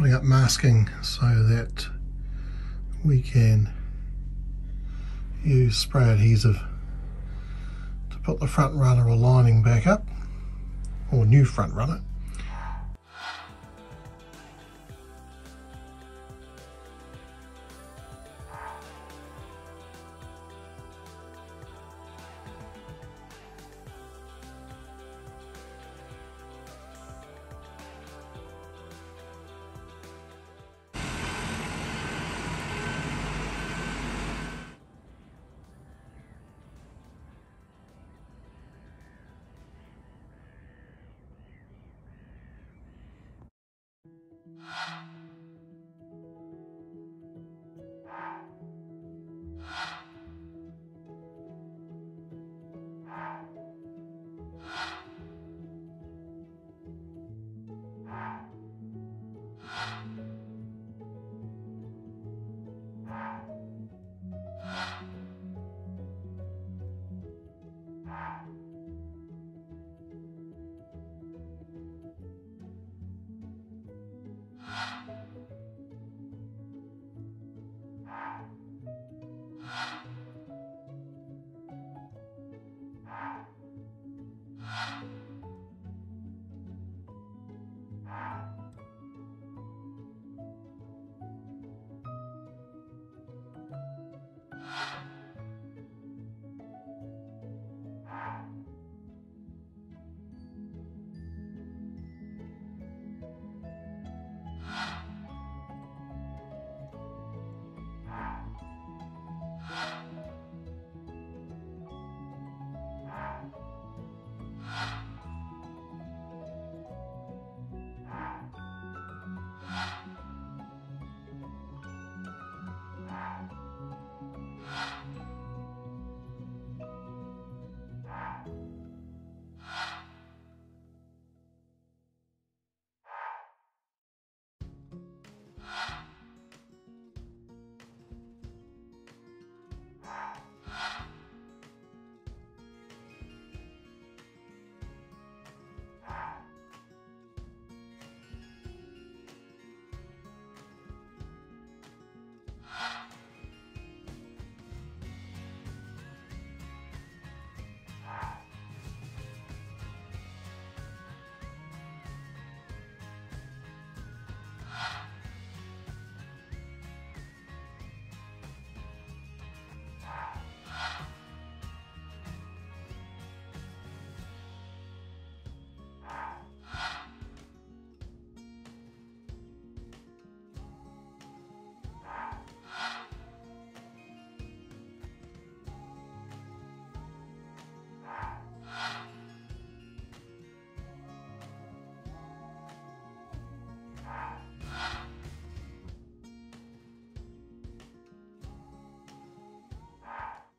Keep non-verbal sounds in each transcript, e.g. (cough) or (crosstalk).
Putting up masking so that we can use spray adhesive to put the front runner or lining back up, or new front runner.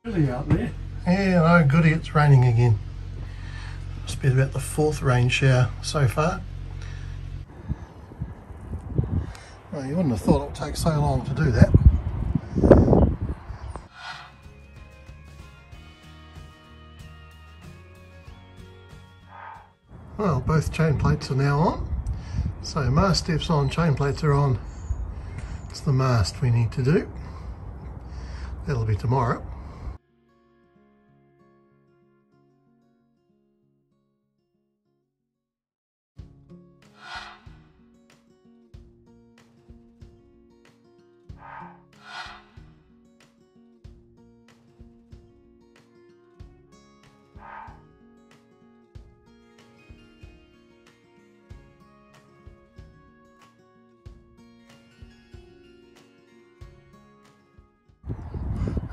Out there. Yeah, oh goody, it's raining again. Must be about the fourth rain shower so far. Well, you wouldn't have thought it would take so long to do that. Well, both chain plates are now on. So mast steps on, chain plates are on. It's the mast we need to do. That'll be tomorrow.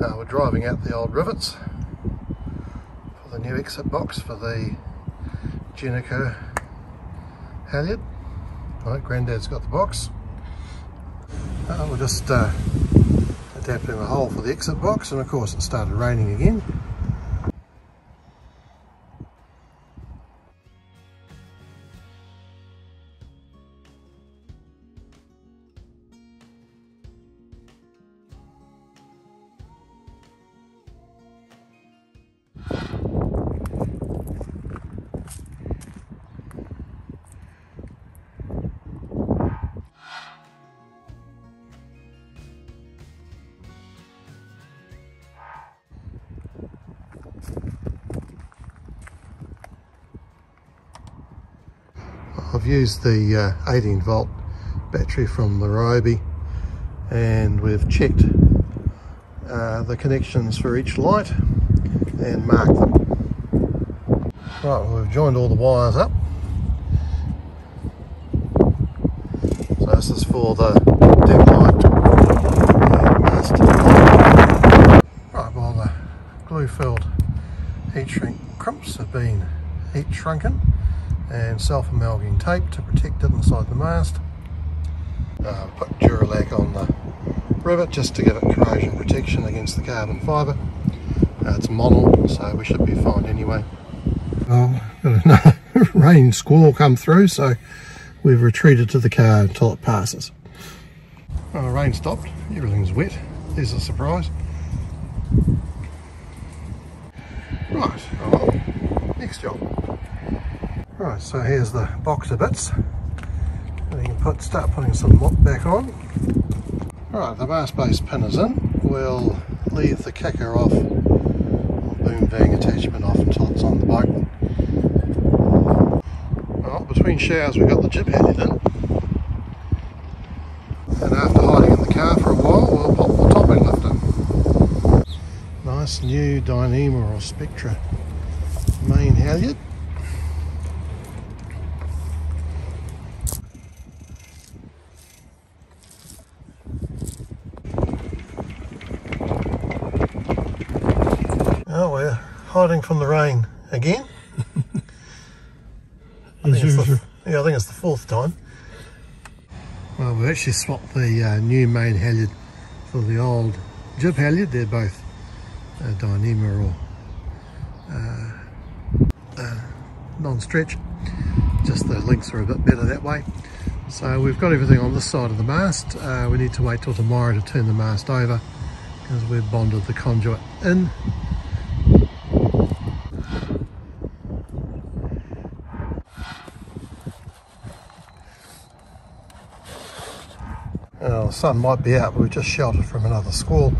Uh, we're driving out the old rivets for the new exit box for the Gennaker Halyard. Right, Granddad's got the box. Uh, we're just uh, adapting the hole for the exit box and of course it started raining again. Used the uh, 18 volt battery from the Ryobi and we've checked uh, the connections for each light and marked them. Right, well, we've joined all the wires up. So this is for the deck light and mast. Right, well the glue-filled heat shrink crimps have been heat shrunken and self-amalgamating tape to protect it inside the mast. Uh, put Duralac on the rivet just to give it corrosion protection against the carbon fibre. Uh, it's mono, so we should be fine anyway. Well, another (laughs) rain squall come through, so we've retreated to the car until it passes. Well, the rain stopped, everything's wet. There's a surprise. Right, oh well, next job. Right, so here's the box of bits. And you can put, start putting some back on. Right, the mast base pin is in. We'll leave the kicker off, boom vang attachment off until it's on the boat. Well, between showers we got the jib halyard in. And after hiding in the car for a while, we'll pop the topping lift in. Nice new Dyneema or Spectra main halyard. Hiding from the rain again. (laughs) I the, yeah, I think it's the fourth time. Well, we actually swapped the uh, new main halyard for the old jib halyard. They're both uh, Dyneema or uh, uh, non-stretch. Just the links are a bit better that way. So we've got everything on this side of the mast. Uh, we need to wait till tomorrow to turn the mast over because we've bonded the conduit in Uh, the sun might be out, but we're just sheltered from another squall.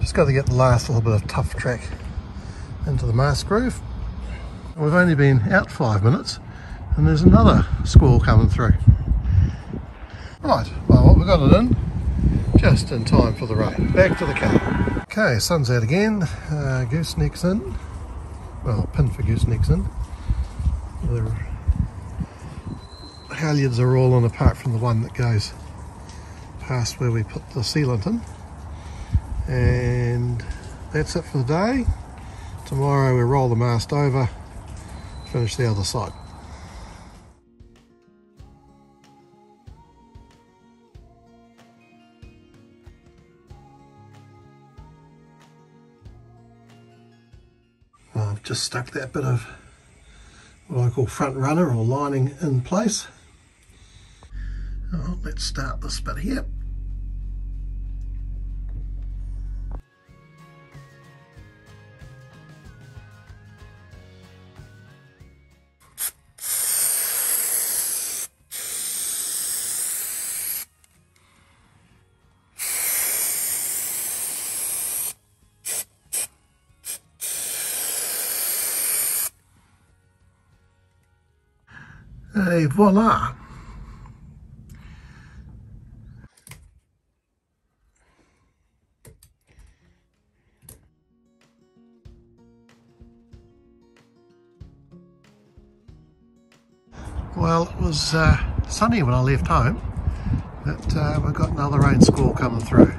Just got to get the last little bit of tough track into the mast groove. We've only been out five minutes and there's another squall coming through. Right, well what we got it in, just in time for the rain. Back to the car. Okay, sun's out again, uh, gooseneck's in. Well, pin for gooseneck's in. The halyards are all in apart from the one that goes past where we put the sealant in and that's it for the day. Tomorrow we roll the mast over finish the other side. I've just stuck that bit of what I call front runner or lining in place. Oh, let's start this bit here. Et voila Well, it was uh, sunny when I left home, but uh, we've got another rain squall coming through.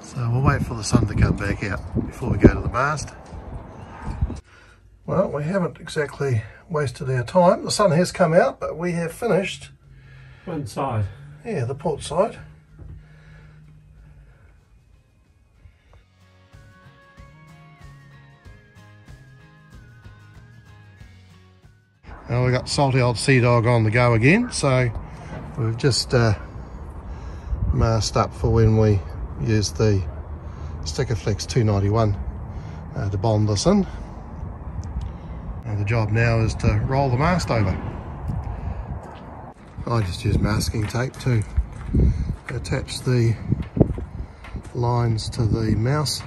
So we'll wait for the sun to come back out before we go to the mast. Well, we haven't exactly wasted our time. The sun has come out, but we have finished. One side? Yeah, the port side. Well, we got salty old sea dog on the go again, so we've just uh, masked up for when we use the Sikaflex 291 uh, to bond this in. And the job now is to roll the mast over. I just use masking tape to attach the lines to the mouse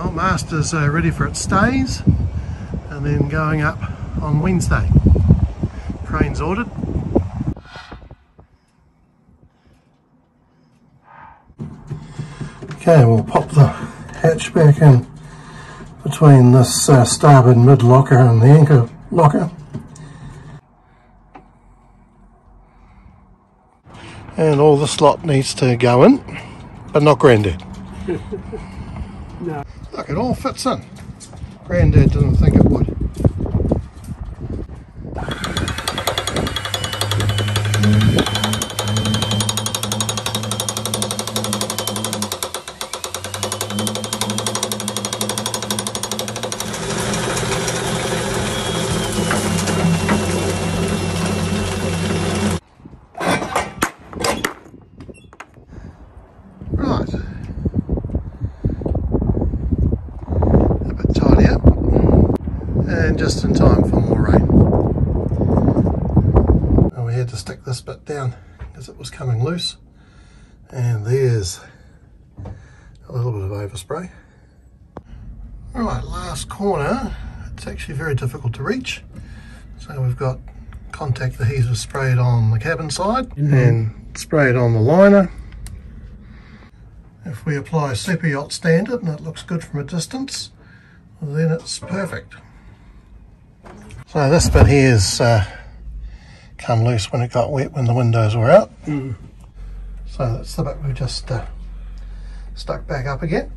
Our master's uh, ready for its stays and then going up on Wednesday. Crane's ordered. Okay, we'll pop the hatch back in between this uh, starboard mid locker and the anchor locker. And all the lot needs to go in, but not Grandad. (laughs) It all fits in. Granddad didn't think it would. Right. A bit tidier. And just in time for more rain. And we had to stick this bit down because it was coming loose. And there's a little bit of overspray. Right, last corner. It's actually very difficult to reach. So we've got contact the adhesive sprayed on the cabin side mm-hmm. and sprayed on the liner. If we apply Super Yacht Standard and it looks good from a distance, then it's perfect. So this bit here's uh, come loose when it got wet when the windows were out. So that's the bit we've just uh, stuck back up again.